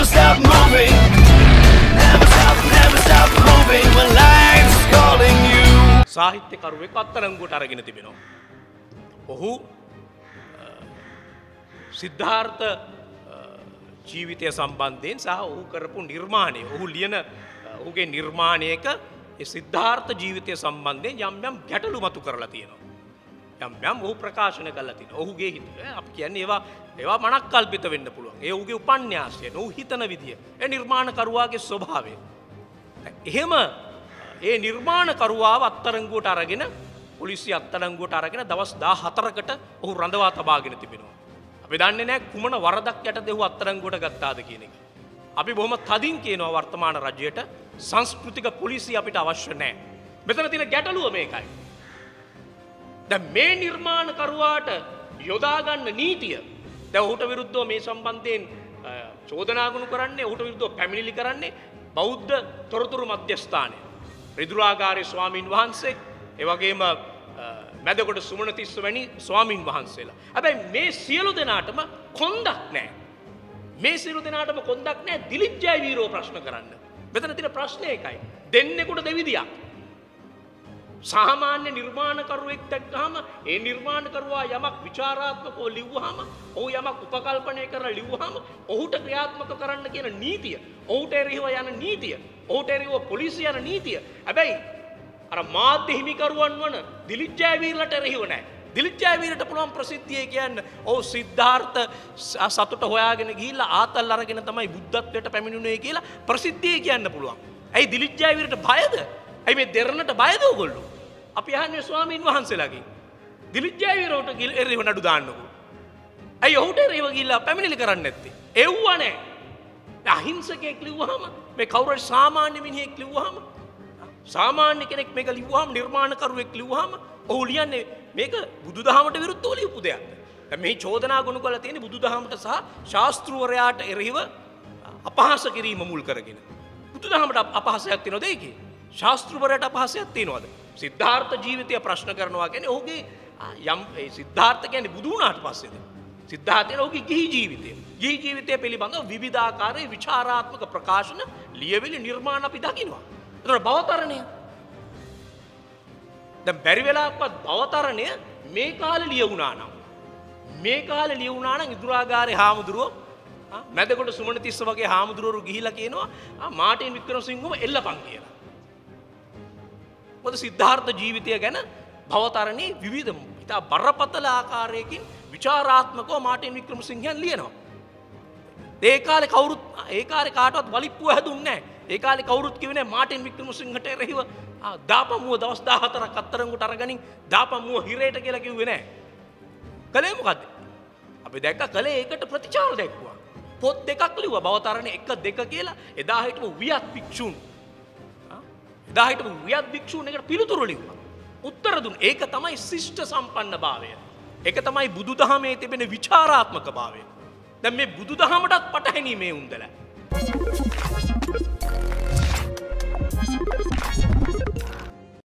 Never stop moving. Never stop, never stop moving when life's calling you. සාහිත්‍යකරුවෙක් අත්තරංගුවට අරගෙන තිබෙනවා. ඔහු අ, සිද්ධාර්ථ අ, ජීවිතය සම්බන්ධයෙන් සහ ඔහු කරපු නිර්මාණය ඔහු ලියන අ, ඔහුගේ නිර්මාණයක ඒ සිද්ධාර්ථ ජීවිතය සම්බන්ධයෙන් යම් යම් ගැටලු මතු කරලා තියෙනවා. යම් යම් ඔහු ප්‍රකාශන කරලා තියෙනවා. ඔහුගේ හිත අපි කියන්නේ ඒවා ඒවා මනක් කල්පිත වෙන්න පුළුවන්. ඒ ඔහුගේ උපන්‍යාසය, ඔහු හිතන විදිය, ඒ නිර්මාණකරුවාගේ ස්වභාවය. එහෙම ඒ නිර්මාණකරුවාව අත්තරංගුවට අරගෙන පොලිසි අත්තරංගුවට අරගෙන දවස් දා හතරකට ඔහු රඳවා තබාගෙන තිබෙනවා. අපි දන්නේ නෑ කුමන වරදක් යට දෙහු අත්තරංගුවට ගත්තාද කියන එක. අපි බොහොම තදින් කියනවා වර්තමාන රජයට සංස්කෘතික පොලිසි අපිට අවශ්‍ය නෑ. මෙතන තින ගැටලුව මේකයි. ද මේ නිර්මාණකරුවාට යොදාගන්න නීතිය ද ඔහුට විරුද්ධෝ මේ සම්බන්ධයෙන් අ, චෝදනාගුණු කරන්නේ ඔහුට විරුද්ධෝ පැමිණිලි කරන්නේ බෞද්ධ තොරතුරු මධ්‍යස්ථානය. රිදුරාගාරය ස්වාමීන් වහන්සේ එවගේම අ, මැදකොට සුමනතිස්ස වැනි ස්වාමීන් වහන්සේලා. හැබැයි මේ සියලු දෙනාටම කොන්දක් නෑ. මේ සිරු දෙනාටම කොන්දක් නෑ දිලිච්ජය වීරෝ ප්‍රශ්න කරන්න. මෙතන තින ප්‍රශ්නය එකයි. දෙන්නෙකුට දෙවිදියක්. සාමාන්‍ය නිර්මාණකරුවෙක් දැක්කහම ඒ නිර්මාණකරවා යමක් විචාරාත්මකෝ ලිව්වහම ඔහු යමක් උපකල්පනය කර ලිව්වහම ඔහුට ක්‍රියාත්මක කරන්න කියන නීතිය ඔහුට එරෙහිව යන නීතිය ඔහුට එරෙහිව පොලිසිය යන නීතිය. හැබැයි අර මාධ්‍ය හිමිකරුවන් වන දිලිච්ඡාවීරලට එරෙහිව නැහැ දිලිච්ඡාවීරට පුළුවන් ප්‍රසිද්ධිය කියන්න ඔහු සිද්ධාර්ථ ස- සතුට හොයාගෙන ගිහිල්ලා ආතල් අරගෙන තමයි බුද්ධත්වයට පැමිණුනේ කියලා ප්‍රසිද්ධිය කියන්න පුළුවන්. ඇයි දිලිච්ඡාවීරට බයද? ඇයි මේ දෙරණට බයද ඔයගොල්ලෝ අපි අහන්නේ ස්වාමීන් වහන්සේලාගේ දිලිච්ඡාවීරට ගිහින් එරෙහිව නඩු දාන්නකෝ ඇයි ඔහුට එරෙහිව ගිහිල්ලා පැමිණිලි කරන්නේ නැත්තේ එව්ව නැහැ අහිංසකයෙක් ලිව්වහම මේ කවුරු හරි සාමාන්‍ය මිනිහෙක් ලිව්වහම සාමාන්‍ය කෙනෙක් මේක ලිව්වහම නිර්මාණකරුවෙක් ලිව්වහම ඔහු ලියන්නේ මේක බුදුදහමට විරුද්ධව ලියපු දෙයක්. දැන් මේ චෝදනා ගොනු කරලා තියෙන්නේ බුදුදහමට සහ ශාස්ත්‍රූවරයාට එරෙහිව අපහාස කිරීම මුල් කරගෙන. බුදුදහමට අප- අපහාසයක් තියෙනවද ඒකේ? ශාස්ත්‍රූවරයාට අපහාසයක් තියෙනවද? සිද්ධාර්ථ ජීවිතය ප්‍රශ්න කරනවා කියන්නේ ඔහුගේ ආ, යම් ඒ සිද්ධාර්ථ කියන්නේ බුදු වුණාට පස්සේද? සිද්ධාර්ථය ඔහුගේ ගිහි ජීවිතය. ගිහි ජීවිතය පිළිබඳව විවිධාකාරයේ විචාරාත්මක ප්‍රකාශන ලියවිලි නිර්මාණ අපි දකිනවා. එතකොට භවතරණය දැන් බැරි වෙලාවක්වත් භවතරණය මේ කාලේ ලියවුණා නම් මේ කාලේ ලියවුණා නම් ඉදුරාගාරේ හාමුදුරුවෝ ආ, මැදකොට සුමනතිස්ස වගේ හාමුදුරුවරු ගිහිලා කියනවා ආ, මාටින් වික්‍රමසිංහම එල්ලපන් කියලා. මොකද සිද්ධාර්ථ ජීවිතය ගැන භවතරණේ විවිධ ඉතා බරපතල ආකාරයකින් විචාරාත්මකව මාටින් වික්‍රමසිංහයන් ලියනවා. ඒ කාලේ කවුරුත් ඒ කාලේ කාටවත් වලිප්පුව හැදුන්නේ නැහැ. ඒ කාලේ කවුරුත් කිව්වේ නැහැ මාටින් වික්‍රමසිංහට එරෙහිව ආ, දාපමුව දවස් 14ක් අත්තරංගුට අරගනින් දාපමුව හිරේට කියලා කිව්වේ නැහැ. කළේ මොකද්ද? අපි දැක්ක කළේ ඒකට ප්‍රතිචාර දැක්වුවා. පොත් දෙකක් ලිව්වා බවතරණේ 1 2 කියලා එදා හිටපු වියත් භික්ෂුන් එදා හිටපු වියත් භික්ෂූන් එකට පිළිතුරු ලිව්වා. උත්තර දුන් ඒක තමයි ශිෂ්ට සම්පන්න භාවය. ඒක තමයි බුදුදහමේ තිබෙන විචාරාත්මක භාවය. දැන් මේ බුදුදහමටත් පටහැනි මේ උන්දල.